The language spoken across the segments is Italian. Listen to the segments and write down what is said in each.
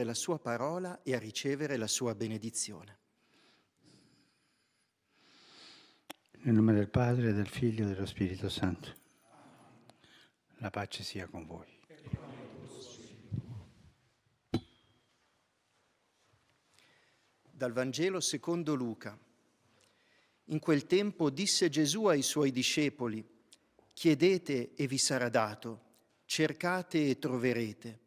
accogliere la sua parola e a ricevere la sua benedizione. Nel nome del Padre, del Figlio e dello Spirito Santo. La pace sia con voi. Dal Vangelo secondo Luca. In quel tempo disse Gesù ai suoi discepoli, chiedete e vi sarà dato, cercate e troverete,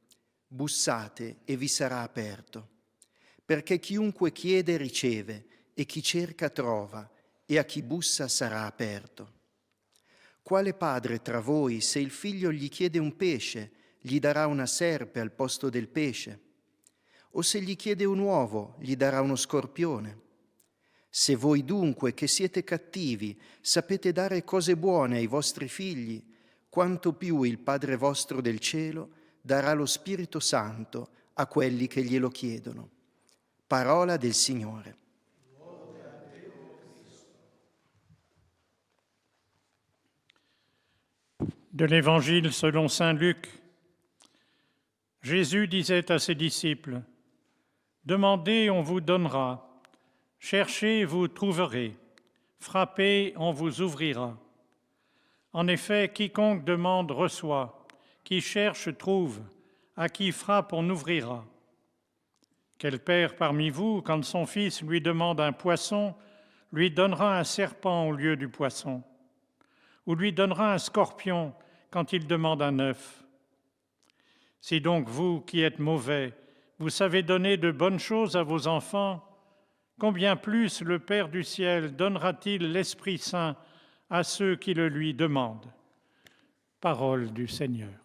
bussate e vi sarà aperto, perché chiunque chiede riceve e chi cerca trova e a chi bussa sarà aperto. Quale padre tra voi, se il figlio gli chiede un pesce, gli darà una serpe al posto del pesce? O se gli chiede un uovo, gli darà uno scorpione? Se voi dunque, che siete cattivi, sapete dare cose buone ai vostri figli, quanto più il Padre vostro del cielo darà lo Spirito Santo a quelli che glielo chiedono. Parola del Signore. De l'Évangile selon Saint Luc, Jésus disait à ses disciples, Demandez, on vous donnera, cherchez, vous trouverez, frappez, on vous ouvrira. En effet, quiconque demande reçoit, qui cherche trouve, à qui frappe on ouvrira. Quel père parmi vous, quand son fils lui demande un poisson, lui donnera un serpent au lieu du poisson? Ou lui donnera un scorpion quand il demande un œuf? Si donc vous, qui êtes mauvais, vous savez donner de bonnes choses à vos enfants, combien plus le Père du ciel donnera-t-il l'Esprit Saint à ceux qui le lui demandent? Parole du Seigneur.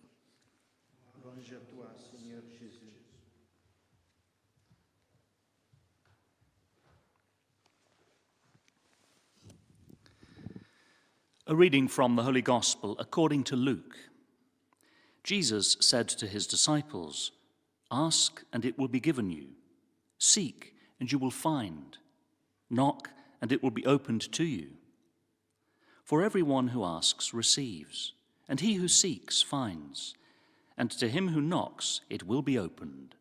A reading from the Holy Gospel according to Luke. Jesus said to his disciples, Ask, and it will be given you. Seek, and you will find. Knock, and it will be opened to you. For everyone who asks receives, and he who seeks finds, and to him who knocks it will be opened.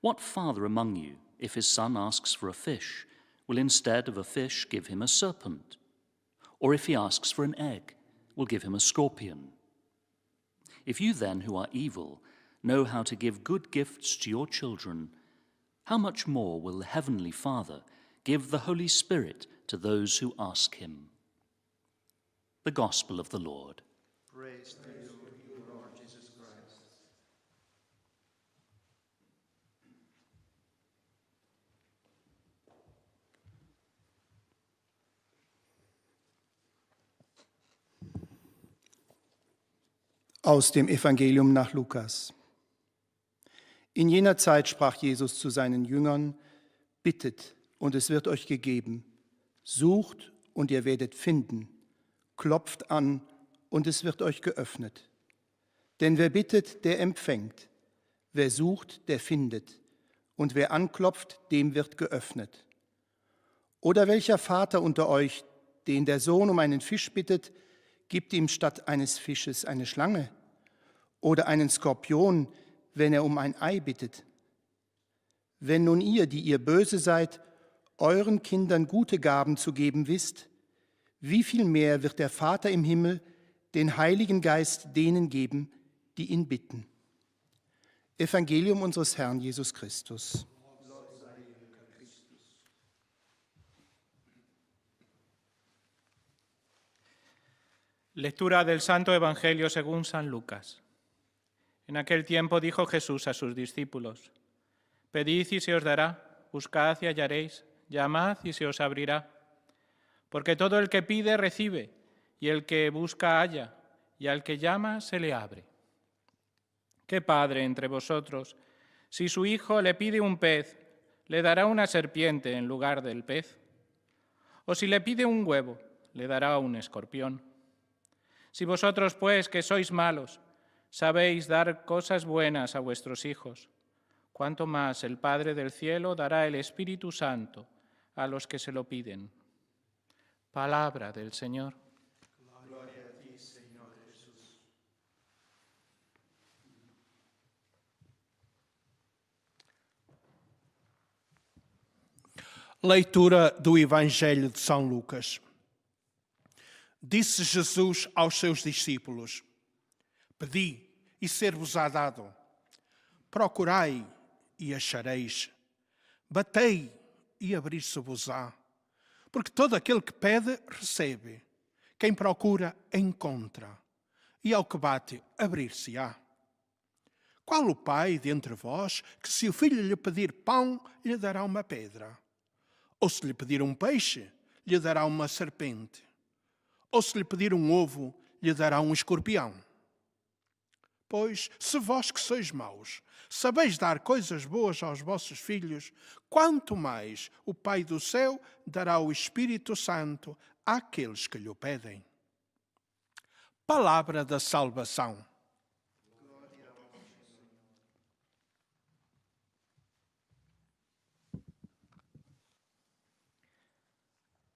What father among you, if his son asks for a fish, will instead of a fish give him a serpent? Or if he asks for an egg, will give him a scorpion. If you then, who are evil, know how to give good gifts to your children, how much more will the Heavenly Father give the Holy Spirit to those who ask him? The Gospel of the Lord. Praise Aus dem Evangelium nach Lukas. In jener Zeit sprach Jesus zu seinen Jüngern, Bittet, und es wird euch gegeben, sucht, und ihr werdet finden, klopft an, und es wird euch geöffnet. Denn wer bittet, der empfängt, wer sucht, der findet, und wer anklopft, dem wird geöffnet. Oder welcher Vater unter euch, den der Sohn um einen Fisch bittet, gibt ihm statt eines Fisches eine Schlange oder einen Skorpion, wenn er um ein Ei bittet. Wenn nun ihr, die ihr böse seid, euren Kindern gute Gaben zu geben wisst, wie viel mehr wird der Vater im Himmel den Heiligen Geist denen geben, die ihn bitten. Evangelium unseres Herrn Jesus Christus. Lectura del Santo Evangelio según San Lucas. En aquel tiempo dijo Jesús a sus discípulos, Pedid y se os dará, buscad y hallaréis, llamad y se os abrirá. Porque todo el que pide recibe, y el que busca halla, y al que llama se le abre. ¿Qué padre entre vosotros, si su hijo le pide un pez, le dará una serpiente en lugar del pez? ¿O si le pide un huevo, le dará un escorpión? Si vosotros, pues, que sois malos, sabéis dar cosas buenas a vuestros hijos, cuanto más el Padre del cielo dará el Espíritu Santo a los que se lo piden. Palabra del Señor. Leitura do Evangelho de São Lucas. Disse Jesus aos seus discípulos: Pedi e ser-vos-á dado. Procurai e achareis. Batei e abrir-se-vos-á. Porque todo aquele que pede, recebe. Quem procura, encontra. E ao que bate, abrir-se-á. Qual o pai dentre vós que, se o filho lhe pedir pão, lhe dará uma pedra? Ou se lhe pedir um peixe, lhe dará uma serpente? Ou se lhe pedir um ovo, lhe dará um escorpião? Pois, se vós que sois maus, sabeis dar coisas boas aos vossos filhos, quanto mais o Pai do céu dará o Espírito Santo àqueles que lhe o pedem. Palavra da salvação.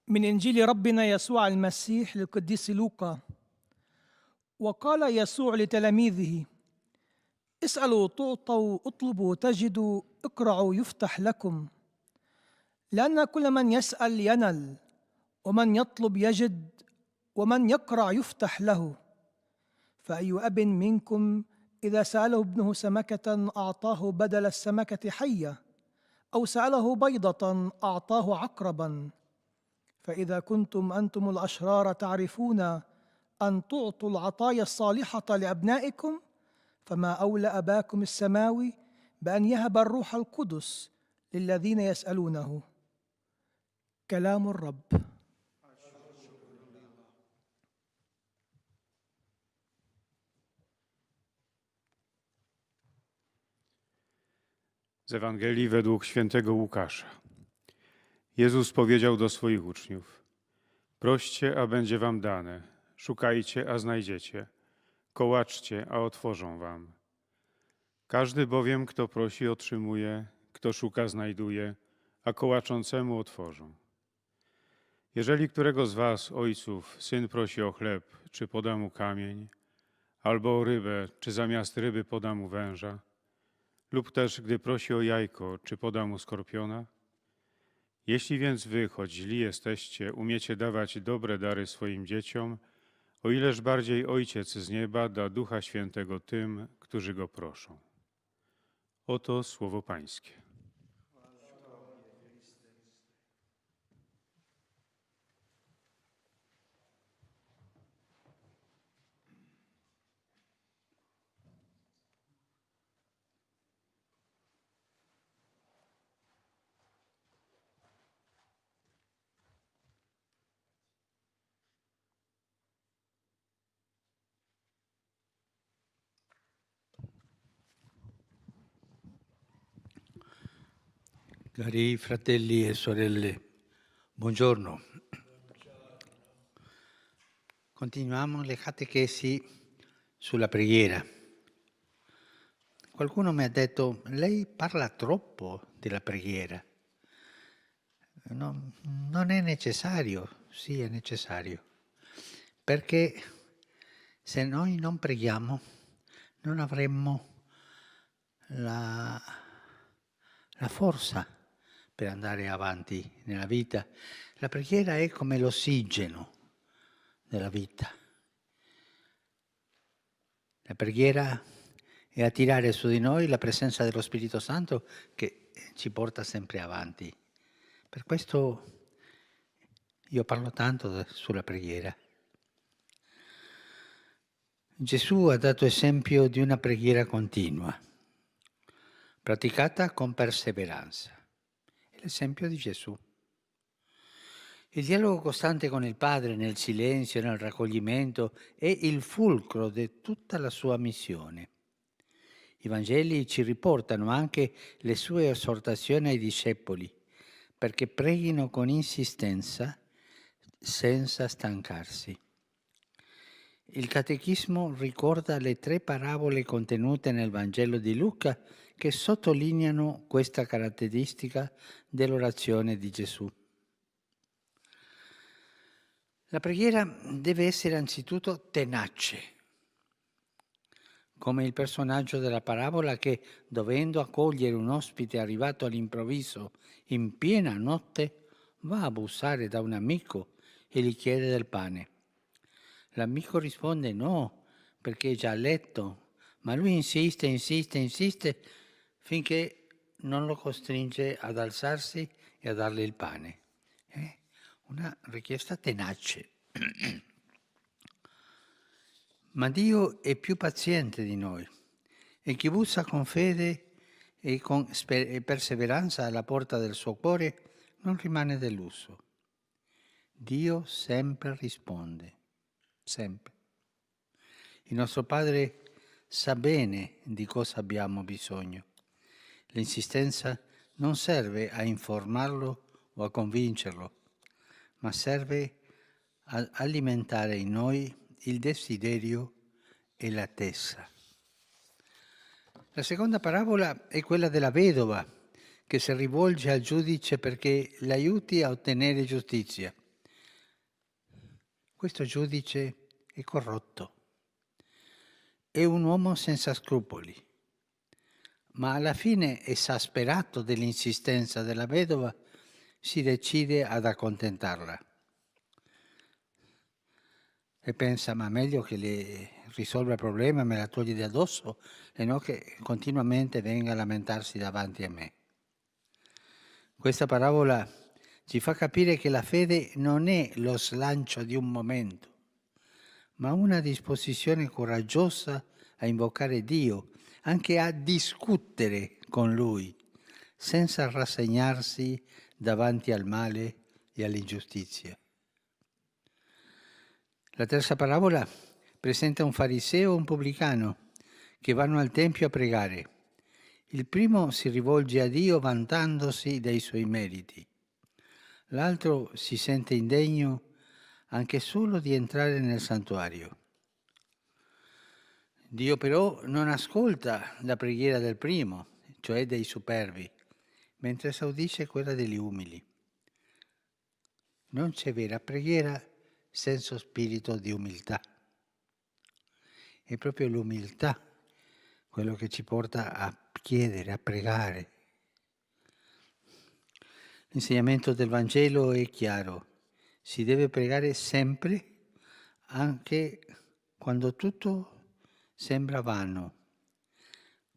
من إنجيل ربنا يسوع المسيح للقديس لوقا. وقال يسوع لتلاميذه اسألوا تعطوا اطلبوا تجدوا اقرعوا يفتح لكم. لأن كل من يسأل ينل ومن يطلب يجد ومن يقرع يفتح له. فأي أب منكم إذا سأله ابنه سمكة أعطاه بدل السمكة حية أو سأله بيضة أعطاه عقربا. فإذا كنتم أنتم الأشرار تعرفون أن تعطوا العطايا الصالحة لأبنائكم فما أولى أباكم السماوي بأن يهب الروح القدس للذين يسألونه كلام الرب Z Ewangelii według świętego Łukasza. Jezus powiedział do swoich uczniów: Proście, a będzie wam dane, szukajcie, a znajdziecie, kołaczcie, a otworzą wam. Każdy bowiem, kto prosi, otrzymuje, kto szuka, znajduje, a kołaczącemu otworzą. Jeżeli którego z was, ojców, syn prosi o chleb, czy poda mu kamień, albo o rybę, czy zamiast ryby poda mu węża, lub też gdy prosi o jajko, czy poda mu skorpiona, jeśli więc wy, choć źli jesteście, umiecie dawać dobre dary swoim dzieciom, o ileż bardziej Ojciec z nieba da Ducha Świętego tym, którzy Go proszą. Oto słowo Pańskie. Cari fratelli e sorelle, buongiorno. Continuiamo le catechesi sulla preghiera. Qualcuno mi ha detto, lei parla troppo della preghiera. No, non è necessario, sì è necessario, perché se noi non preghiamo non avremmo la, la forza per andare avanti nella vita. La preghiera è come l'ossigeno della vita. La preghiera è attirare su di noi la presenza dello Spirito Santo che ci porta sempre avanti. Per questo io parlo tanto sulla preghiera. Gesù ha dato esempio di una preghiera continua, praticata con perseveranza l'esempio di Gesù. Il dialogo costante con il Padre nel silenzio, nel raccoglimento, è il fulcro di tutta la sua missione. I Vangeli ci riportano anche le sue esortazioni ai discepoli perché preghino con insistenza senza stancarsi. Il Catechismo ricorda le tre parabole contenute nel Vangelo di Luca che sottolineano questa caratteristica dell'orazione di Gesù. La preghiera deve essere anzitutto tenace, come il personaggio della parabola che, dovendo accogliere un ospite arrivato all'improvviso in piena notte, va a bussare da un amico e gli chiede del pane. L'amico risponde no, perché è già a letto, ma lui insiste, insiste, insiste finché non lo costringe ad alzarsi e a darle il pane. È una richiesta tenace. Ma Dio è più paziente di noi e chi bussa con fede e con perseveranza alla porta del suo cuore non rimane deluso. Dio sempre risponde, sempre. Il nostro Padre sa bene di cosa abbiamo bisogno. L'insistenza non serve a informarlo o a convincerlo, ma serve a alimentare in noi il desiderio e l'attesa. La seconda parabola è quella della vedova che si rivolge al giudice perché l'aiuti a ottenere giustizia. Questo giudice è corrotto, è un uomo senza scrupoli, ma alla fine, esasperato dell'insistenza della vedova, si decide ad accontentarla. E pensa, ma meglio che le risolva il problema, me la toglie di addosso e non che continuamente venga a lamentarsi davanti a me. Questa parabola ci fa capire che la fede non è lo slancio di un momento, ma una disposizione coraggiosa a invocare Dio, anche a discutere con Lui, senza rassegnarsi davanti al male e all'ingiustizia. La terza parabola presenta un fariseo e un pubblicano che vanno al Tempio a pregare. Il primo si rivolge a Dio vantandosi dei suoi meriti. L'altro si sente indegno anche solo di entrare nel santuario. Dio però non ascolta la preghiera del primo, cioè dei superbi, mentre esaudisce quella degli umili. Non c'è vera preghiera senza spirito di umiltà. È proprio l'umiltà quello che ci porta a chiedere, a pregare. L'insegnamento del Vangelo è chiaro, si deve pregare sempre, anche quando tutto sembra vano,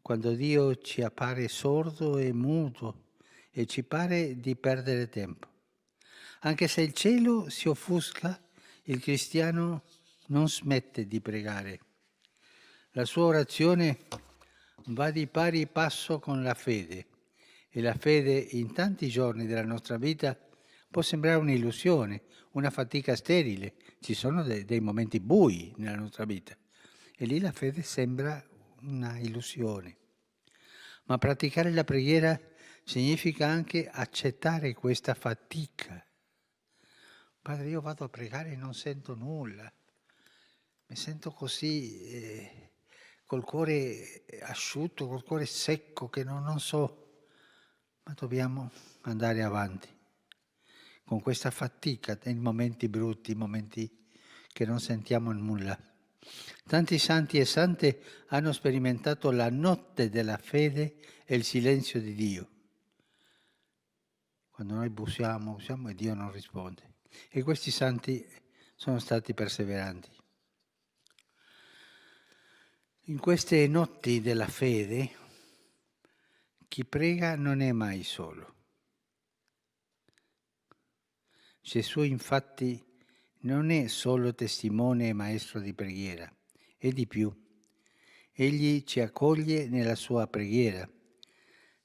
quando Dio ci appare sordo e muto e ci pare di perdere tempo. Anche se il cielo si offusca, il cristiano non smette di pregare. La sua orazione va di pari passo con la fede e la fede in tanti giorni della nostra vita può sembrare un'illusione, una fatica sterile. Ci sono dei, momenti bui nella nostra vita e lì la fede sembra una illusione. Ma praticare la preghiera significa anche accettare questa fatica. Padre, io vado a pregare e non sento nulla, mi sento così eh, col cuore asciutto, col cuore secco, che non, non so, ma dobbiamo andare avanti con questa fatica nei momenti brutti, momenti che non sentiamo nulla. Tanti santi e sante hanno sperimentato la notte della fede e il silenzio di Dio. Quando noi bussiamo, bussiamo e Dio non risponde. E questi santi sono stati perseveranti. In queste notti della fede, chi prega non è mai solo. Gesù infatti non è solo testimone e maestro di preghiera, è di più. Egli ci accoglie nella sua preghiera,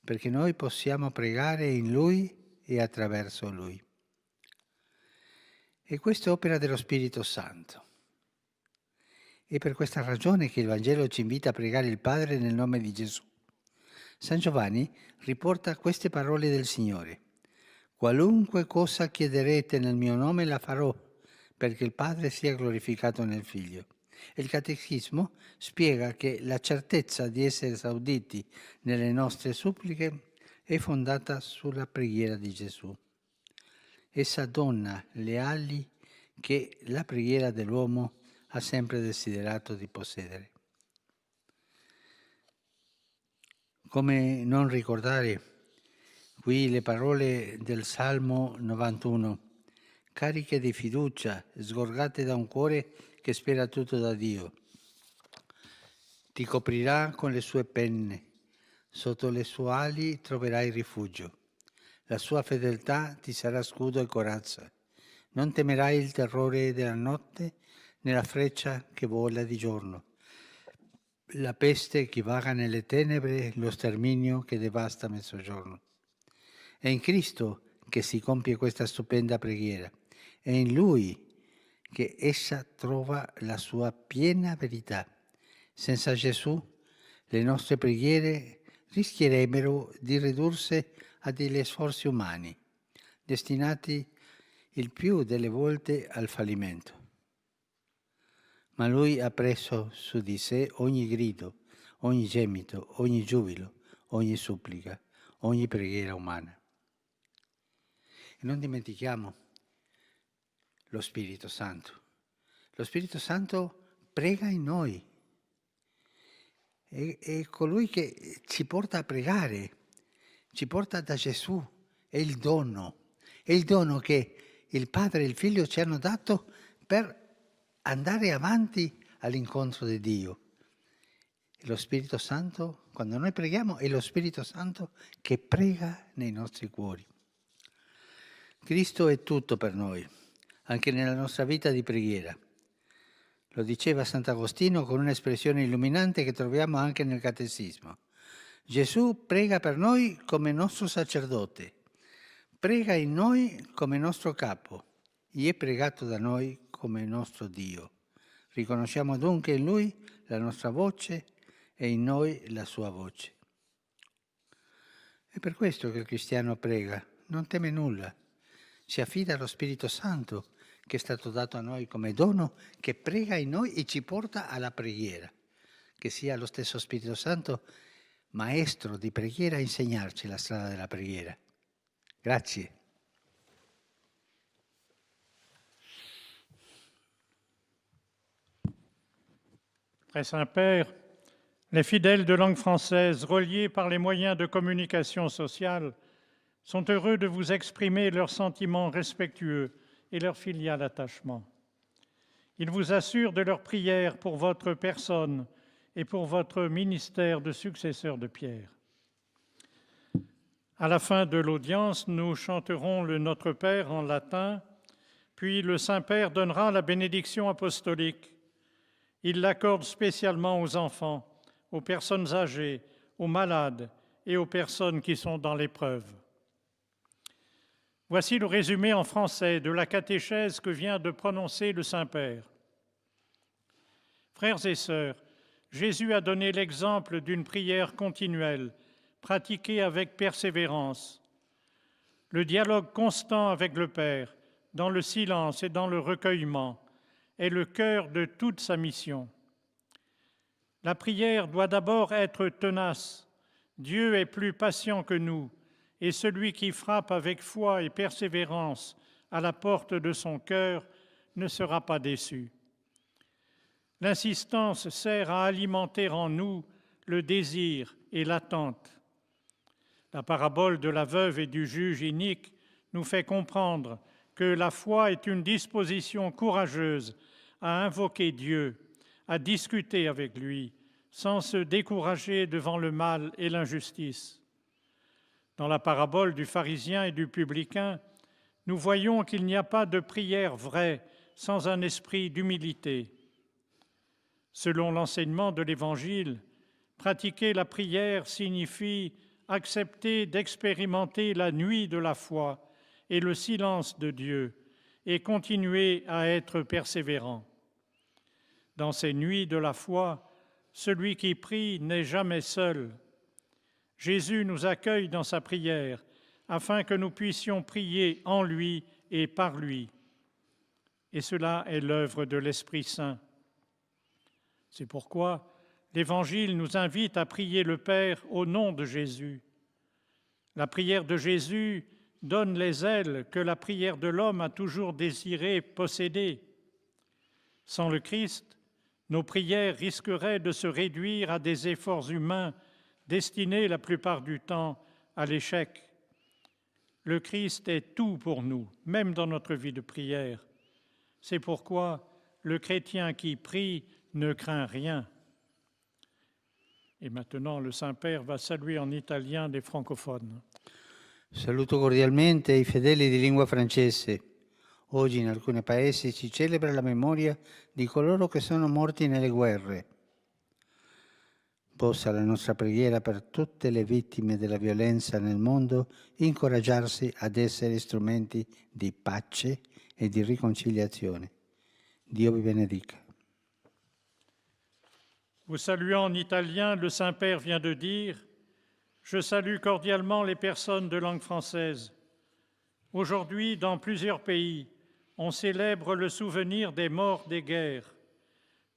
perché noi possiamo pregare in Lui e attraverso Lui. E questa è opera dello Spirito Santo. È per questa ragione che il Vangelo ci invita a pregare il Padre nel nome di Gesù. San Giovanni riporta queste parole del Signore. Qualunque cosa chiederete nel mio nome la farò, perché il Padre sia glorificato nel Figlio. Il Catechismo spiega che la certezza di essere esauditi nelle nostre suppliche è fondata sulla preghiera di Gesù. Essa donna le ali che la preghiera dell'uomo ha sempre desiderato di possedere. Come non ricordare Qui le parole del Salmo 91, cariche di fiducia, sgorgate da un cuore che spera tutto da Dio. Ti coprirà con le sue penne, sotto le sue ali troverai rifugio. La sua fedeltà ti sarà scudo e corazza. Non temerai il terrore della notte, né la freccia che vola di giorno, la peste che vaga nelle tenebre, lo sterminio che devasta mezzogiorno. È in Cristo che si compie questa stupenda preghiera. È in Lui che essa trova la sua piena verità. Senza Gesù le nostre preghiere rischierebbero di ridursi a degli sforzi umani, destinati il più delle volte al fallimento. Ma Lui ha preso su di sé ogni grido, ogni gemito, ogni giubilo, ogni supplica, ogni preghiera umana. E non dimentichiamo lo Spirito Santo. Lo Spirito Santo prega in noi. È, è colui che ci porta a pregare, ci porta da Gesù. È il dono. È il dono che il Padre e il Figlio ci hanno dato per andare avanti all'incontro di Dio. Lo Spirito Santo, quando noi preghiamo, è lo Spirito Santo che prega nei nostri cuori. Cristo è tutto per noi, anche nella nostra vita di preghiera. Lo diceva Sant'Agostino con un'espressione illuminante che troviamo anche nel Catechismo. Gesù prega per noi come nostro sacerdote, prega in noi come nostro capo, e è pregato da noi come nostro Dio. Riconosciamo dunque in Lui la nostra voce e in noi la sua voce. È per questo che il cristiano prega, non teme nulla si affida allo Spirito Santo che è stato dato a noi come dono, che prega in noi e ci porta alla preghiera. Che sia lo stesso Spirito Santo maestro di preghiera a insegnarci la strada della preghiera. Grazie. Très Saint-Père, les fidèles de langue française reliés par les moyens de communication sociale sont heureux de vous exprimer leurs sentiments respectueux et leur filial attachement. Ils vous assurent de leur prière pour votre personne et pour votre ministère de successeur de Pierre. À la fin de l'audience, nous chanterons le Notre Père en latin, puis le Saint-Père donnera la bénédiction apostolique. Il l'accorde spécialement aux enfants, aux personnes âgées, aux malades et aux personnes qui sont dans l'épreuve. Voici le résumé en français de la catéchèse que vient de prononcer le Saint-Père. Frères et sœurs, Jésus a donné l'exemple d'une prière continuelle, pratiquée avec persévérance. Le dialogue constant avec le Père, dans le silence et dans le recueillement, est le cœur de toute sa mission. La prière doit d'abord être tenace. Dieu est plus patient que nous et celui qui frappe avec foi et persévérance à la porte de son cœur ne sera pas déçu. L'insistance sert à alimenter en nous le désir et l'attente. La parabole de la veuve et du juge inique nous fait comprendre que la foi est une disposition courageuse à invoquer Dieu, à discuter avec lui, sans se décourager devant le mal et l'injustice. Dans la parabole du pharisien et du publicain, nous voyons qu'il n'y a pas de prière vraie sans un esprit d'humilité. Selon l'enseignement de l'Évangile, pratiquer la prière signifie accepter d'expérimenter la nuit de la foi et le silence de Dieu et continuer à être persévérant. Dans ces nuits de la foi, celui qui prie n'est jamais seul, Jésus nous accueille dans sa prière afin que nous puissions prier en lui et par lui. Et cela est l'œuvre de l'Esprit Saint. C'est pourquoi l'Évangile nous invite à prier le Père au nom de Jésus. La prière de Jésus donne les ailes que la prière de l'homme a toujours désiré posséder. Sans le Christ, nos prières risqueraient de se réduire à des efforts humains destinés la plupart du temps à l'échec. Le Christ est tout pour nous, même dans notre vie de prière. C'est pourquoi le chrétien qui prie ne craint rien. Et maintenant, le Saint-Père va saluer en italien les francophones. Saluto cordialmente i fedeli di lingua francese. Oggi in alcuni paesi si celebra la memoria di coloro che sono morti nelle guerre. Possa la nostra preghiera per tutte le vittime della violenza nel mondo incoraggiarsi ad essere strumenti di pace e di riconciliazione. Dio vi benedica. Vous saluant en italien, le Saint-Père vient de dire Je salue cordialement les personnes de langue française. Aujourd'hui, dans plusieurs pays, on célèbre le souvenir des morts des guerres.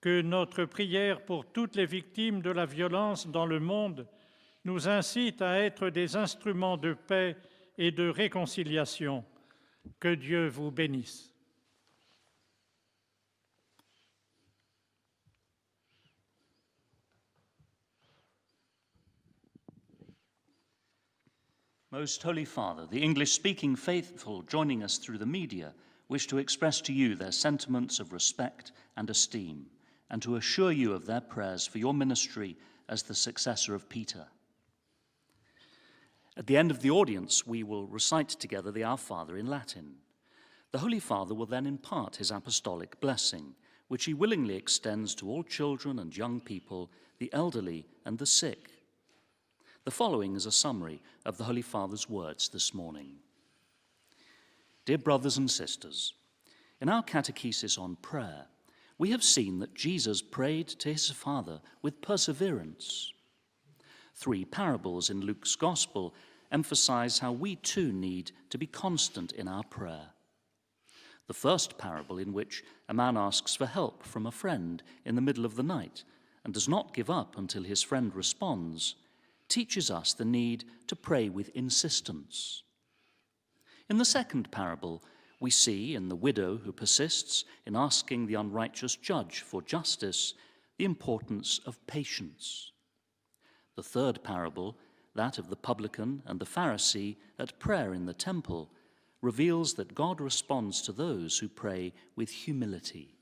Que notre prière pour toutes les victimes de la violence dans le monde nous incite à être des instruments de paix et de réconciliation. Que Dieu vous bénisse. Most Holy Father, the English speaking faithful joining us through the media wish to express to you their sentiments of respect and esteem and to assure you of their prayers for your ministry as the successor of Peter. At the end of the audience, we will recite together the Our Father in Latin. The Holy Father will then impart his apostolic blessing, which he willingly extends to all children and young people, the elderly and the sick. The following is a summary of the Holy Father's words this morning. Dear brothers and sisters, in our catechesis on prayer, we have seen that Jesus prayed to his Father with perseverance. Three parables in Luke's Gospel emphasize how we too need to be constant in our prayer. The first parable, in which a man asks for help from a friend in the middle of the night and does not give up until his friend responds, teaches us the need to pray with insistence. In the second parable, we see in the widow who persists in asking the unrighteous judge for justice the importance of patience. The third parable, that of the publican and the Pharisee at prayer in the temple, reveals that God responds to those who pray with humility.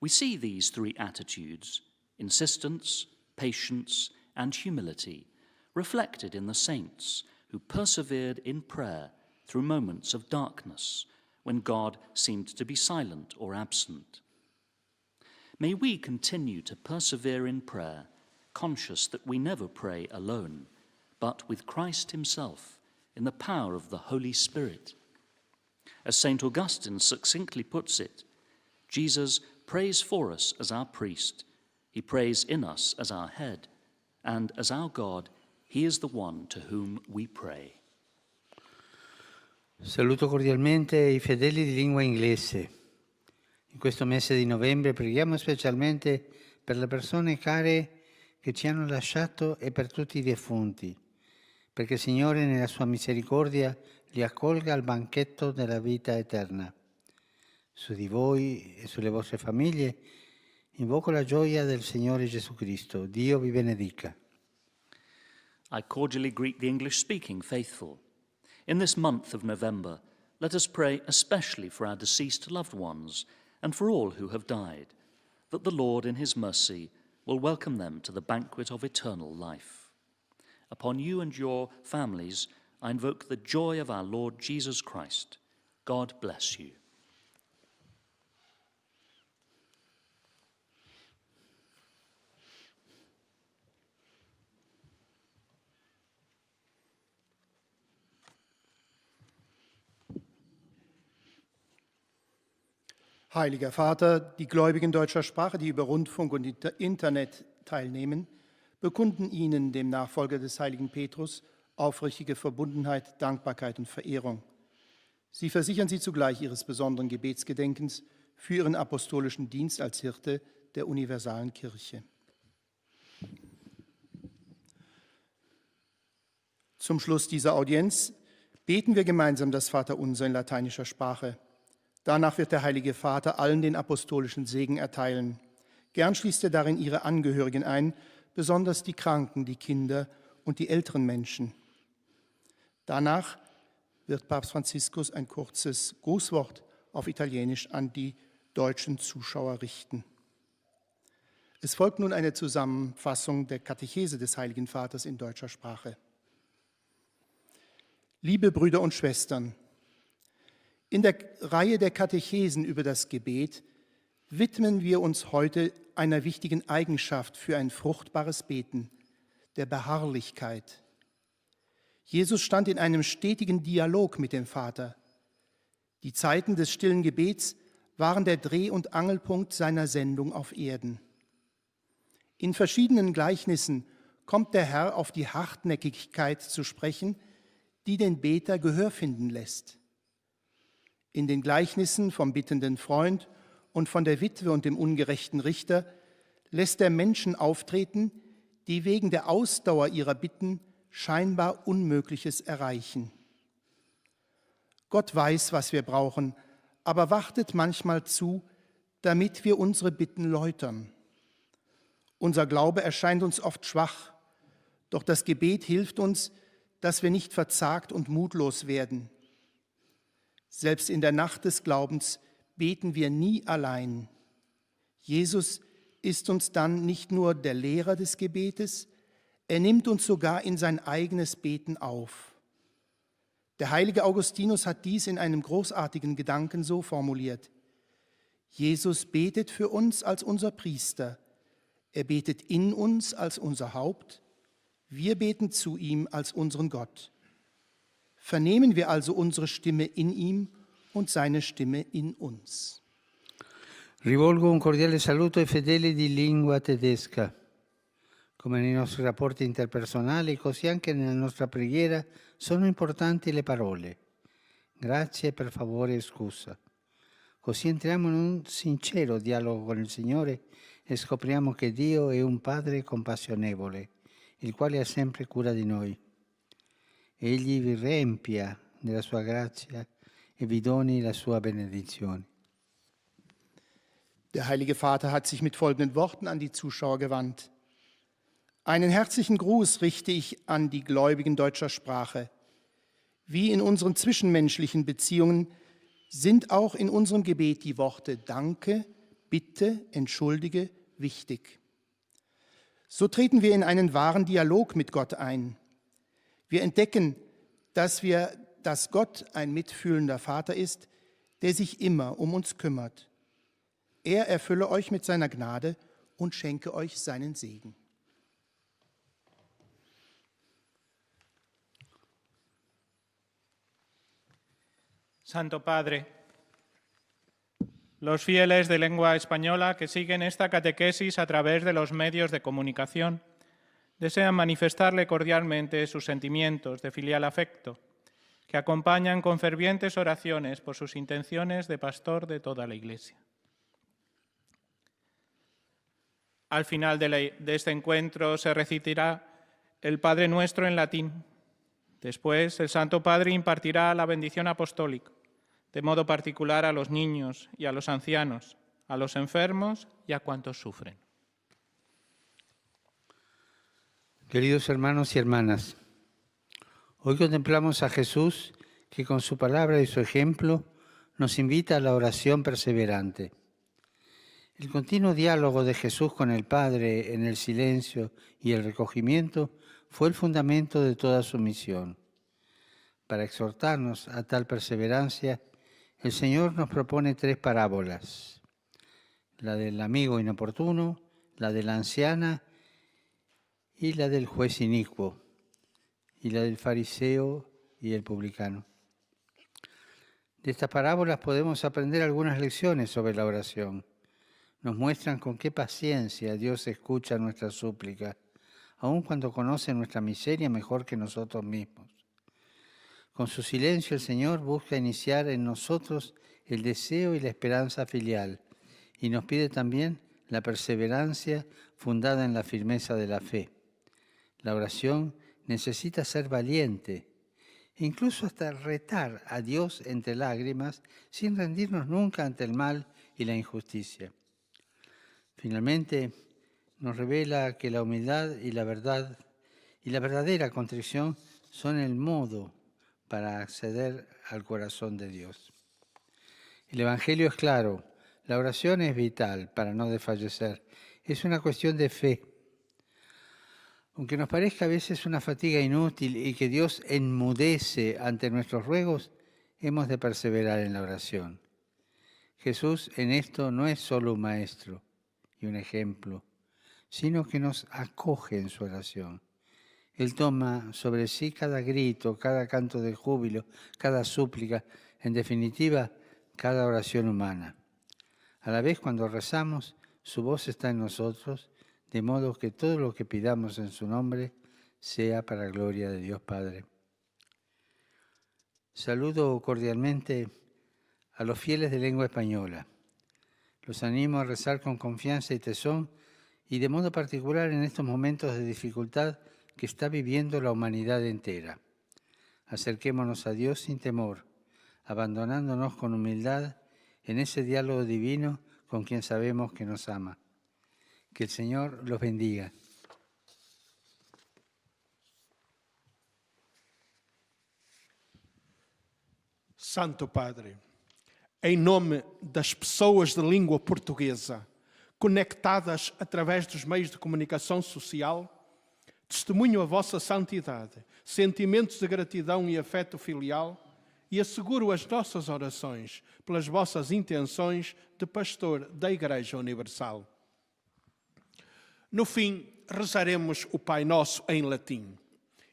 We see these three attitudes insistence, patience, and humility reflected in the saints who persevered in prayer through moments of darkness when God seemed to be silent or absent. May we continue to persevere in prayer, conscious that we never pray alone, but with Christ Himself in the power of the Holy Spirit. As St. Augustine succinctly puts it, Jesus prays for us as our priest, He prays in us as our head, and as our God, He is the one to whom we pray. Saluto cordialmente i fedeli di lingua inglese. In questo mese di novembre preghiamo specialmente per le persone care che ci hanno lasciato e per tutti i defunti, perché il Signore nella sua misericordia li accolga al banchetto della vita eterna. Su di voi e sulle vostre famiglie invoco la gioia del Signore Gesù Cristo. Dio vi benedica. I cordially greet the English speaking faithful. In this month of November, let us pray especially for our deceased loved ones and for all who have died, that the Lord in his mercy will welcome them to the banquet of eternal life. Upon you and your families, I invoke the joy of our Lord Jesus Christ. God bless you. Heiliger Vater, die Gläubigen deutscher Sprache, die über Rundfunk und Internet teilnehmen, bekunden Ihnen, dem Nachfolger des heiligen Petrus, aufrichtige Verbundenheit, Dankbarkeit und Verehrung. Sie versichern Sie zugleich Ihres besonderen Gebetsgedenkens für Ihren apostolischen Dienst als Hirte der universalen Kirche. Zum Schluss dieser Audienz beten wir gemeinsam das Vaterunser in lateinischer Sprache. Danach wird der Heilige Vater allen den apostolischen Segen erteilen. Gern schließt er darin ihre Angehörigen ein, besonders die Kranken, die Kinder und die älteren Menschen. Danach wird Papst Franziskus ein kurzes Grußwort auf Italienisch an die deutschen Zuschauer richten. Es folgt nun eine Zusammenfassung der Katechese des Heiligen Vaters in deutscher Sprache. Liebe Brüder und Schwestern, in der Reihe der Katechesen über das Gebet widmen wir uns heute einer wichtigen Eigenschaft für ein fruchtbares Beten, der Beharrlichkeit. Jesus stand in einem stetigen Dialog mit dem Vater. Die Zeiten des stillen Gebets waren der Dreh- und Angelpunkt seiner Sendung auf Erden. In verschiedenen Gleichnissen kommt der Herr auf die Hartnäckigkeit zu sprechen, die den Beter Gehör finden lässt. In den Gleichnissen vom bittenden Freund und von der Witwe und dem ungerechten Richter lässt er Menschen auftreten, die wegen der Ausdauer ihrer Bitten scheinbar Unmögliches erreichen. Gott weiß, was wir brauchen, aber wartet manchmal zu, damit wir unsere Bitten läutern. Unser Glaube erscheint uns oft schwach, doch das Gebet hilft uns, dass wir nicht verzagt und mutlos werden. Selbst in der Nacht des Glaubens beten wir nie allein. Jesus ist uns dann nicht nur der Lehrer des Gebetes, er nimmt uns sogar in sein eigenes Beten auf. Der heilige Augustinus hat dies in einem großartigen Gedanken so formuliert. Jesus betet für uns als unser Priester, er betet in uns als unser Haupt, wir beten zu ihm als unseren Gott. Vernehmen wir also unsere Stimme in ihm und seine Stimme in uns. Rivolgo un cordiale saluto ai fedeli di lingua tedesca. Come nei nostri rapporti interpersonali, così anche nella nostra preghiera sono importanti le parole. Grazie, per favore e scusa. Così entriamo in un sincero dialogo con il Signore e scopriamo che Dio è un Padre compassionevole, il quale ha sempre cura di noi. Egli vi riempia della sua grazia e vi doni la sua benedizione. Der Heilige Vater hat sich mit folgenden Worten an die Zuschauer gewandt. Einen herzlichen Gruß richte ich an die Gläubigen deutscher Sprache. Wie in unseren zwischenmenschlichen Beziehungen sind auch in unserem Gebet die Worte Danke, Bitte, Entschuldige wichtig. So treten wir in einen wahren Dialog mit Gott ein. Wir entdecken, dass wir, dass Gott ein mitfühlender Vater ist, der sich immer um uns kümmert. Er erfülle euch mit seiner Gnade und schenke euch seinen Segen. Santo Padre, los fieles de lengua española que siguen esta catequesis a través de los medios de comunicación desean manifestarle cordialmente sus sentimientos de filial afecto, que acompañan con fervientes oraciones por sus intenciones de pastor de toda la Iglesia. Al final de, de este encuentro se recitará el Padre Nuestro en latín. Después el Santo Padre impartirá la bendición apostólica, de modo particular a los niños y a los ancianos, a los enfermos y a cuantos sufren. Queridos hermanos y hermanas, hoy contemplamos a Jesús que con su palabra y su ejemplo nos invita a la oración perseverante. El continuo diálogo de Jesús con el Padre en el silencio y el recogimiento fue el fundamento de toda su misión. Para exhortarnos a tal perseverancia, el Señor nos propone tres parábolas, la del amigo inoportuno, la de la anciana y la del juez inicuo, y la del fariseo y el publicano. De estas parábolas podemos aprender algunas lecciones sobre la oración. Nos muestran con qué paciencia Dios escucha nuestra súplica, aun cuando conoce nuestra miseria mejor que nosotros mismos. Con su silencio el Señor busca iniciar en nosotros el deseo y la esperanza filial y nos pide también la perseverancia fundada en la firmeza de la fe. La oración necesita ser valiente, incluso hasta retar a Dios entre lágrimas sin rendirnos nunca ante el mal y la injusticia. Finalmente, nos revela que la humildad y la verdad y la verdadera contrición son el modo para acceder al corazón de Dios. El Evangelio es claro, la oración es vital para no desfallecer, es una cuestión de fe. Aunque nos parezca a veces una fatiga inútil y que Dios enmudece ante nuestros ruegos, hemos de perseverar en la oración. Jesús en esto no es solo un maestro y un ejemplo, sino que nos acoge en su oración. Él toma sobre sí cada grito, cada canto de júbilo, cada súplica, en definitiva, cada oración humana. A la vez, cuando rezamos, su voz está en nosotros, de modo que todo lo que pidamos en su nombre sea para gloria de Dios Padre. Saludo cordialmente a los fieles de lengua española. Los animo a rezar con confianza y tesón y de modo particular en estos momentos de dificultad que está viviendo la humanidad entera. Acerquémonos a Dios sin temor, abandonándonos con humildad en ese diálogo divino con quien sabemos que nos ama. Que el Señor los bendiga. Santo Padre, em nome das pessoas de língua portuguesa, conectadas através dos meios de comunicação social, testemunho a vossa santidade, sentimentos de gratidão e afeto filial e asseguro as nossas orações pelas vossas intenções de pastor da Igreja Universal. No fim, rezaremos o Pai Nosso em latim.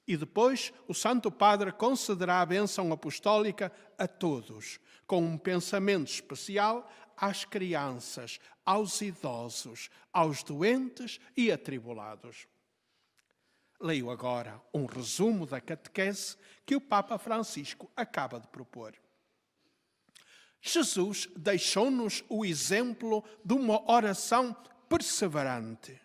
E depois o Santo Padre concederá a bênção apostólica a todos, com um pensamento especial às crianças, aos idosos, aos doentes e atribulados. Leio agora um resumo da catequese que o Papa Francisco acaba de propor. Jesus deixou-nos o exemplo de uma oração perseverante.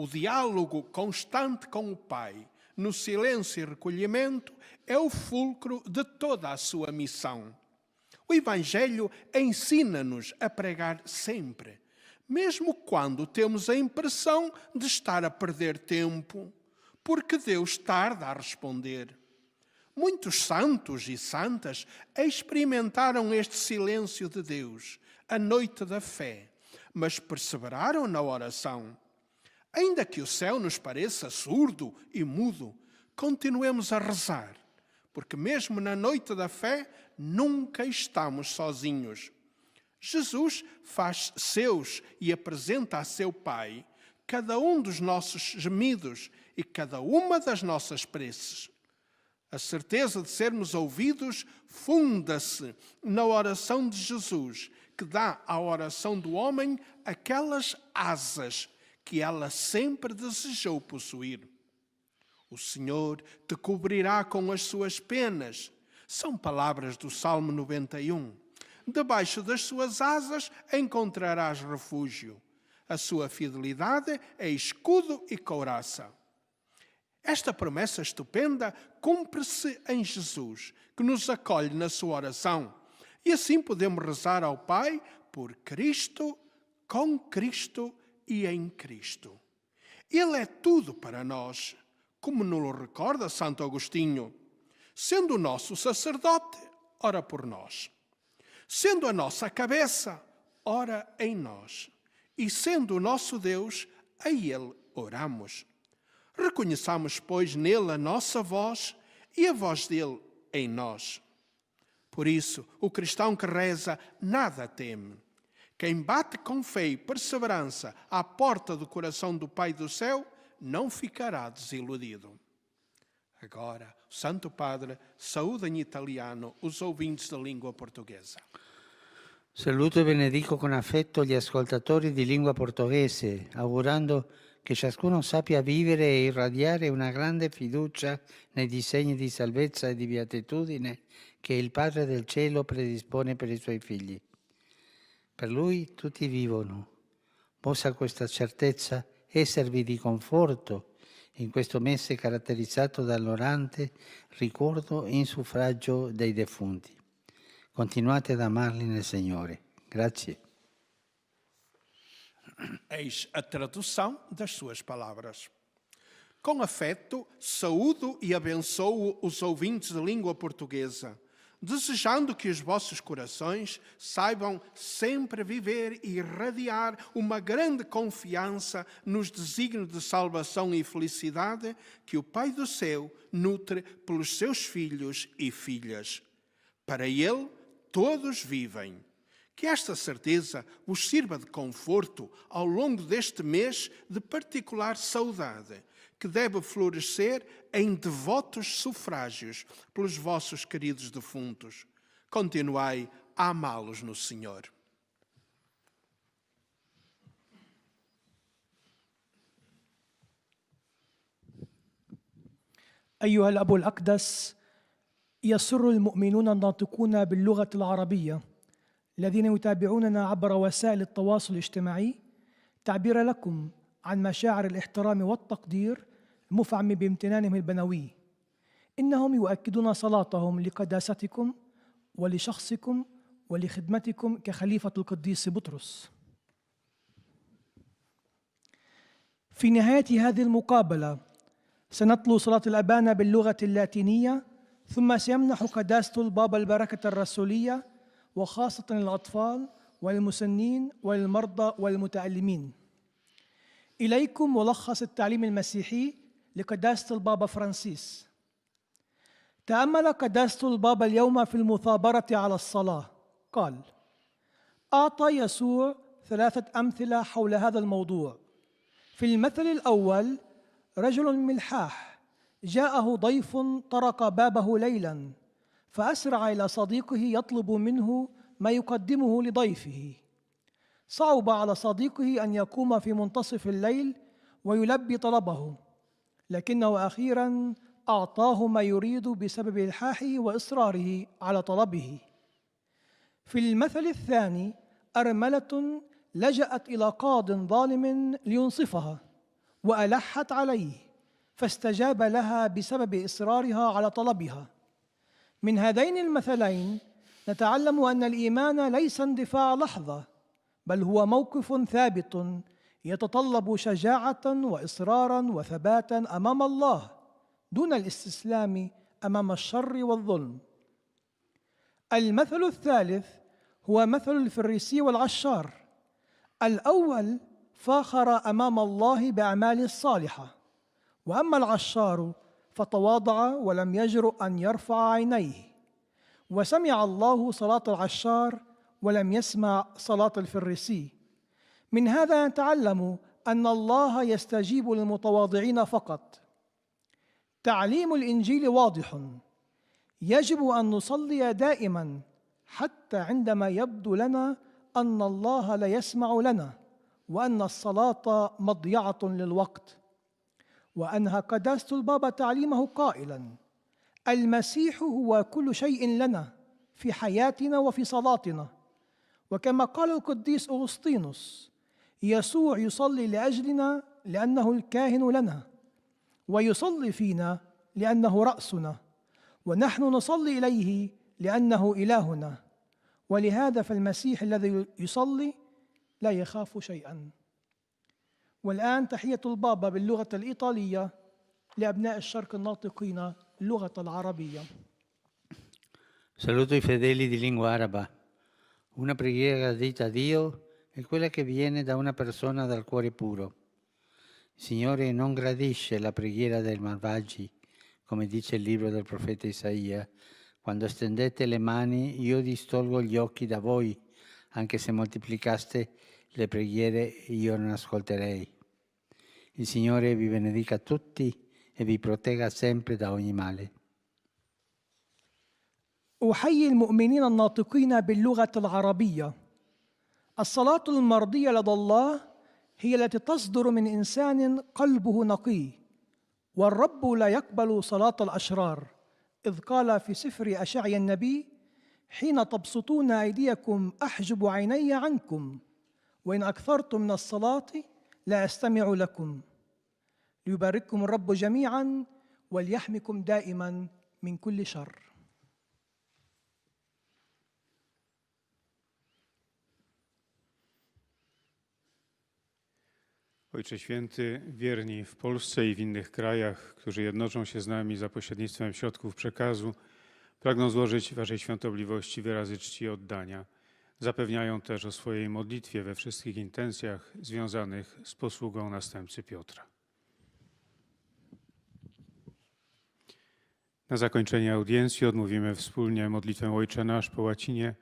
O diálogo constante com o Pai, no silêncio e recolhimento, é o fulcro de toda a sua missão. O Evangelho ensina-nos a pregar sempre, mesmo quando temos a impressão de estar a perder tempo, porque Deus tarda a responder. Muitos santos e santas experimentaram este silêncio de Deus, a noite da fé, mas perseveraram na oração. Ainda que o céu nos pareça surdo e mudo, continuemos a rezar, porque mesmo na noite da fé nunca estamos sozinhos. Jesus faz seus e apresenta a seu Pai cada um dos nossos gemidos e cada uma das nossas preces. A certeza de sermos ouvidos funda-se na oração de Jesus, que dá à oração do homem aquelas asas que ela sempre desejou possuir. O Senhor te cobrirá com as suas penas. São palavras do Salmo 91. Debaixo das suas asas encontrarás refúgio. A sua fidelidade é escudo e couraça. Esta promessa estupenda cumpre-se em Jesus, que nos acolhe na sua oração. E assim podemos rezar ao Pai por Cristo, com Cristo e em Cristo. Ele é tudo para nós, como nos recorda Santo Agostinho. Sendo o nosso sacerdote, ora por nós. Sendo a nossa cabeça, ora em nós. E sendo o nosso Deus, a Ele oramos. Reconheçamos, pois, nele a nossa voz e a voz dele em nós. Por isso, o cristão que reza nada teme. Quem bate com fé e perseverança à porta do coração do Pai do céu não ficará desiludido. Agora, Santo Padre saúda em italiano os ouvintes da língua portuguesa. Saluto e benedico con affetto gli ascoltatori di lingua portoghese, augurando che ciascuno sappia vivere e irradiare una grande fiducia nei disegni di salvezza e di beatitudine che il Padre del Cielo predispone per i suoi figli. Per Lui tutti vivono. Possa questa certezza esservi di conforto in questo mese caratterizzato dall'orante ricordo in suffragio dei defunti. Continuate ad amarli nel Signore. Grazie. Eis a tradução das suas palavras. Com afeto, saúdo e abençoo os ouvintes de língua portuguesa, desejando que os vossos corações saibam sempre viver e irradiar uma grande confiança nos desígnios de salvação e felicidade que o Pai do céu nutre pelos seus filhos e filhas. Para Ele, todos vivem. Que esta certeza vos sirva de conforto ao longo deste mês de particular saudade, que deve florescer em devotos sufrágios pelos vossos queridos defuntos. Continuai a amá-los no Senhor. أيها الأب الأقدس يسر المؤمنون الناطقون باللغة العربية الذين يتابعوننا عبر وسائل التواصل الاجتماعي تعبير لكم عن مشاعر الاحترام والتقدير المفعم بامتنانهم البنوي. إنهم يؤكدون صلاتهم لقداستكم ولشخصكم ولخدمتكم كخليفة القديس بطرس. في نهاية هذه المقابلة سنتلو صلاة الأبانة باللغة اللاتينية ثم سيمنح قداسة البابا البركة الرسولية وخاصة للأطفال والمسنين والمرضى والمتألمين إليكم ملخص التعليم المسيحي لقداسة البابا فرانسيس. تأمل قداسة البابا اليوم في المثابرة على الصلاة. قال أعطى يسوع ثلاثة أمثلة حول هذا الموضوع. في المثل الأول رجل ملحاح جاءه ضيف طرق بابه ليلا فأسرع إلى صديقه يطلب منه ما يقدمه لضيفه. صعب على صديقه أن يقوم في منتصف الليل ويلبي طلبه. لكنه أخيرا أعطاه ما يريد بسبب إلحاحه وإصراره على طلبه. في المثل الثاني أرملة لجأت إلى قاض ظالم لينصفها وألحت عليه فاستجاب لها بسبب إصرارها على طلبها. من هذين المثلين نتعلم أن الإيمان ليس اندفاع لحظة بل هو موقف ثابت يتطلب شجاعة وإصرارا وثباتا أمام الله دون الاستسلام أمام الشر والظلم. المثل الثالث هو مثل الفريسي والعشار. الأول فاخر أمام الله بأعماله الصالحة وأما العشار فتواضع ولم يجرؤ أن يرفع عينيه. وسمع الله صلاة العشار ولم يسمع صلاة الفريسي. من هذا نتعلم أن الله يستجيب للمتواضعين فقط. تعليم الإنجيل واضح. يجب أن نصلي دائما حتى عندما يبدو لنا أن الله لا يسمع لنا وأن الصلاة مضيعة للوقت. وأنهى قداسة البابا تعليمه قائلا المسيح هو كل شيء لنا في حياتنا وفي صلاتنا. وكما قال القديس أغسطينوس يسوع يصلي لأجلنا لأنه الكاهن لنا ويصلي فينا لأنه رأسنا ونحن نصلي إليه لأنه إلهنا ولهذا فالمسيح الذي يصلي لا يخاف شيئا والآن تحية البابا باللغة الإيطالية لأبناء الشرق الناطقين اللغة العربية Saluto i fedeli di lingua araba. Una preghiera detta a Dio è quella che viene da una persona dal cuore puro. Il Signore non gradisce la preghiera dei malvagi, come dice il libro del profeta Isaia. Quando stendete le mani io distolgo gli occhi da voi, anche se moltiplicaste le preghiere io non ascolterei. Il Signore vi benedica tutti e vi protegga sempre da ogni male. أحيي المؤمنين الناطقين باللغة العربية الصلاة المرضية لدى الله هي التي تصدر من إنسان قلبه نقي والرب لا يقبل صلاة الأشرار إذ قال في سفر أشعيا النبي حين تبسطون أيديكم أحجب عيني عنكم وإن أكثرتم من الصلاة لا أستمع لكم. ليبارككم الرب جميعا وليحمكم دائما من كل شر. Ojcze Święty, wierni w Polsce i w innych krajach, którzy jednoczą się z nami za pośrednictwem środków przekazu, pragną złożyć Waszej świątobliwości wyrazy czci i oddania. Zapewniają też o swojej modlitwie we wszystkich intencjach związanych z posługą następcy Piotra. Na zakończenie audiencji odmówimy wspólnie modlitwę Ojcze Nasz po łacinie.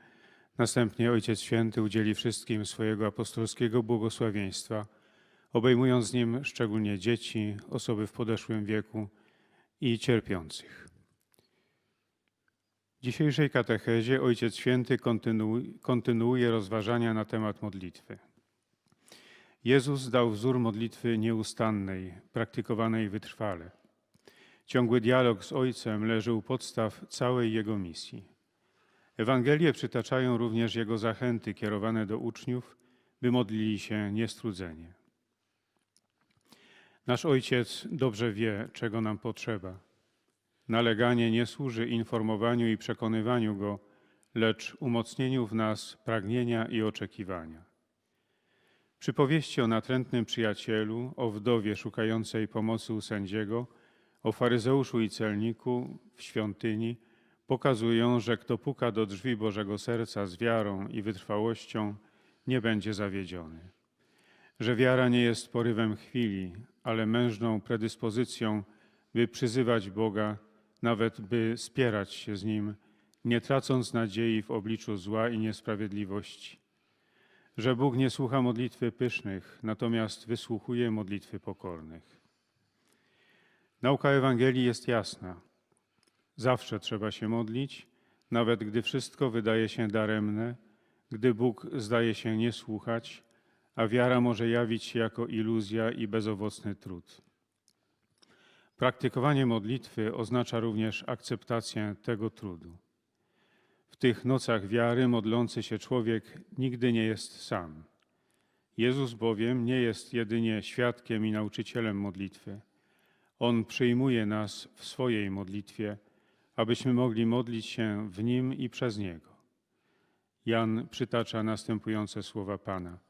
Następnie Ojciec Święty udzieli wszystkim swojego apostolskiego błogosławieństwa, obejmując nim szczególnie dzieci, osoby w podeszłym wieku i cierpiących. W dzisiejszej katechezie Ojciec Święty kontynuuje rozważania na temat modlitwy. Jezus dał wzór modlitwy nieustannej, praktykowanej wytrwale. Ciągły dialog z Ojcem leży u podstaw całej Jego misji. Ewangelie przytaczają również Jego zachęty kierowane do uczniów, by modlili się niestrudzenie. Nasz Ojciec dobrze wie, czego nam potrzeba. Naleganie nie służy informowaniu i przekonywaniu Go, lecz umocnieniu w nas pragnienia i oczekiwania. Przypowieści o natrętnym przyjacielu, o wdowie szukającej pomocy u sędziego, o faryzeuszu i celniku w świątyni pokazują, że kto puka do drzwi Bożego Serca z wiarą i wytrwałością, nie będzie zawiedziony. Że wiara nie jest porywem chwili, ale mężną predyspozycją, by przyzywać Boga, nawet by spierać się z Nim, nie tracąc nadziei w obliczu zła i niesprawiedliwości. Że Bóg nie słucha modlitwy pysznych, natomiast wysłuchuje modlitwy pokornych. Nauka Ewangelii jest jasna. Zawsze trzeba się modlić, nawet gdy wszystko wydaje się daremne, gdy Bóg zdaje się nie słuchać, a wiara może jawić się jako iluzja i bezowocny trud. Praktykowanie modlitwy oznacza również akceptację tego trudu. W tych nocach wiary modlący się człowiek nigdy nie jest sam. Jezus bowiem nie jest jedynie świadkiem i nauczycielem modlitwy. On przyjmuje nas w swojej modlitwie, abyśmy mogli modlić się w Nim i przez Niego. Jan przytacza następujące słowa Pana.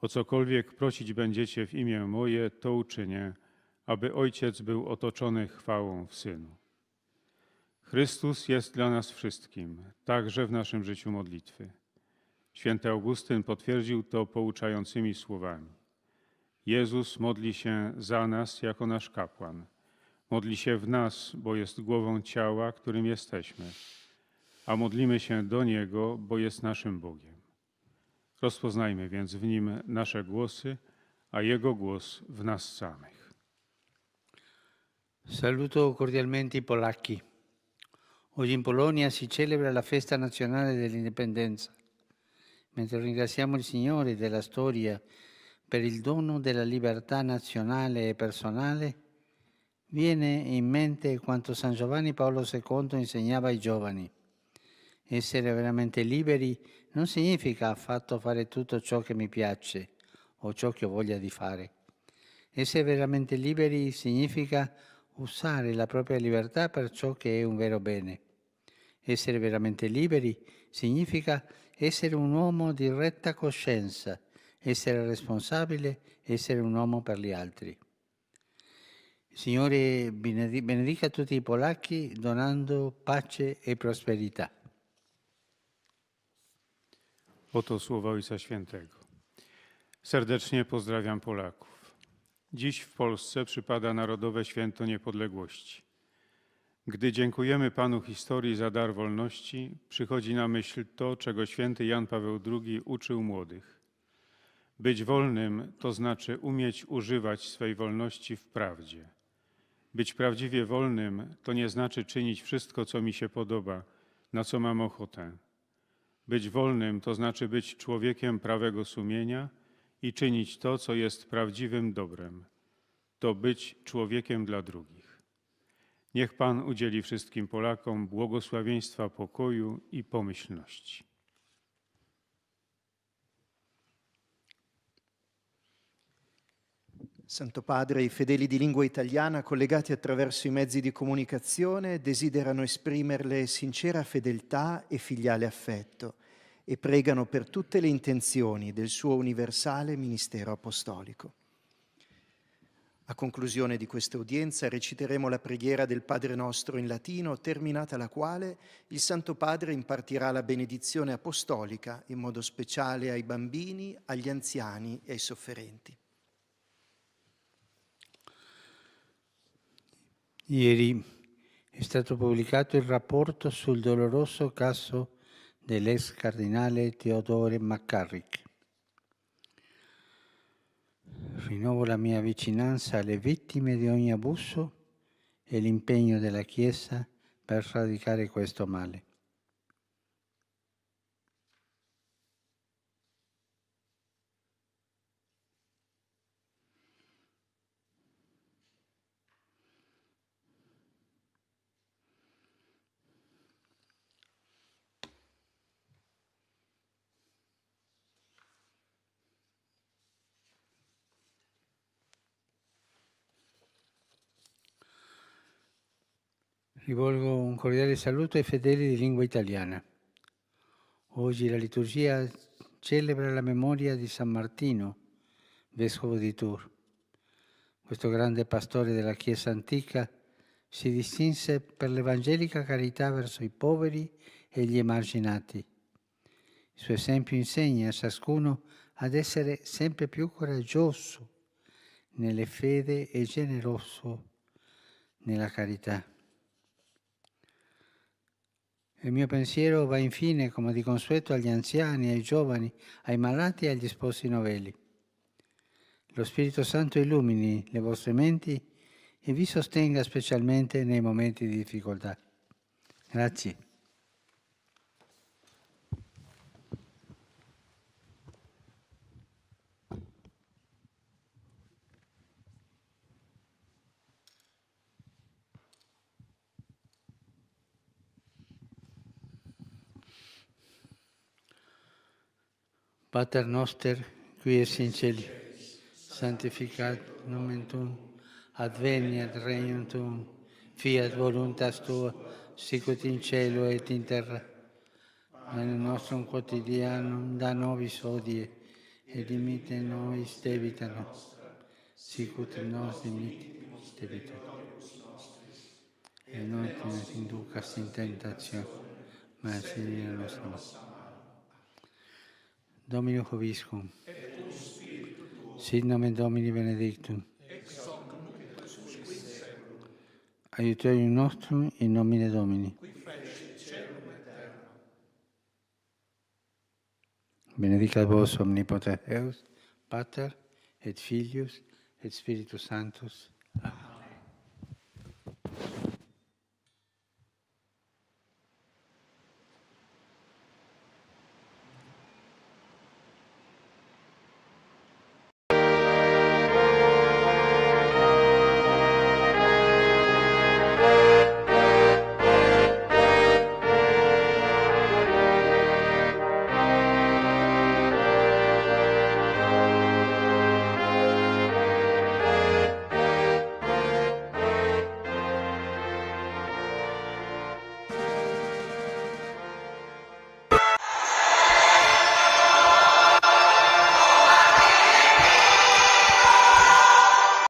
O cokolwiek prosić będziecie w imię moje, to uczynię, aby Ojciec był otoczony chwałą w Synu. Chrystus jest dla nas wszystkim, także w naszym życiu modlitwy. Święty Augustyn potwierdził to pouczającymi słowami. Jezus modli się za nas jako nasz kapłan. Modli się w nas, bo jest głową ciała, którym jesteśmy, a modlimy się do Niego, bo jest naszym Bogiem. Rozpoznajmy więc w Nim nasze głosy, a Jego głos w nas samych. Saluto cordialmente i polacchi. Oggi in Polonia si celebra la festa nazionale dell'indipendenza. Mentre ringraziamo il Signore della storia per il dono della libertà nazionale e personale, viene in mente quanto San Giovanni Paolo II insegnava ai giovani. Essere veramente liberi non significa affatto fare tutto ciò che mi piace o ciò che ho voglia di fare. Essere veramente liberi significa usare la propria libertà per ciò che è un vero bene. Essere veramente liberi significa essere un uomo di retta coscienza, essere responsabile, essere un uomo per gli altri. Signore benedica tutti i polacchi donando pace e prosperità. Oto słowa Ojca Świętego. Serdecznie pozdrawiam Polaków. Dziś w Polsce przypada Narodowe Święto Niepodległości. Gdy dziękujemy Panu historii za dar wolności, przychodzi na myśl to, czego święty Jan Paweł II uczył młodych. Być wolnym to znaczy umieć używać swej wolności w prawdzie. Być prawdziwie wolnym to nie znaczy czynić wszystko, co mi się podoba, na co mam ochotę. Być wolnym to znaczy być człowiekiem prawego sumienia i czynić to, co jest prawdziwym dobrem. To być człowiekiem dla drugich. Niech Pan udzieli wszystkim Polakom błogosławieństwa pokoju i pomyślności. Santo Padre, i fedeli di lingua italiana collegati attraverso i mezzi di comunicazione desiderano esprimerle sincera fedeltà e filiale affetto e pregano per tutte le intenzioni del suo universale ministero apostolico. A conclusione di questa udienza reciteremo la preghiera del Padre nostro in latino, terminata la quale il Santo Padre impartirà la benedizione apostolica, in modo speciale ai bambini, agli anziani e ai sofferenti. Ieri è stato pubblicato il rapporto sul doloroso caso dell'ex cardinale Teodore McCarrick. Rinnovo la mia vicinanza alle vittime di ogni abuso e l'impegno della Chiesa per radicare questo male. Rivolgo un cordiale saluto ai fedeli di lingua italiana. Oggi la liturgia celebra la memoria di San Martino, vescovo di Tours. Questo grande pastore della Chiesa antica si distinse per l'evangelica carità verso i poveri e gli emarginati. Il suo esempio insegna a ciascuno ad essere sempre più coraggioso nelle fede e generoso nella carità. Il mio pensiero va infine, come di consueto, agli anziani, ai giovani, ai malati e agli sposi novelli. Lo Spirito Santo illumini le vostre menti e vi sostenga specialmente nei momenti di difficoltà. Grazie. Pater noster, qui es in celi, sanctificat nomen tuum, adveniat regnum tuum, fiat voluntas tua, sicut in cielo et in terra. Nel nostrum quotidianum da nobis hodie, et dimite nobis debita nostra, sicut nos dimitimus debitoribus nostris. Et non te nos inducas in tentazione, ma nostra nostra. Domino Hoviscum. Sit nomen Domini benedictum. Ex Aiuterium nostrum in nomine Domini. Benedicat vos omnipotens Deus, Pater et Filius et Spiritus Sanctus. Amen.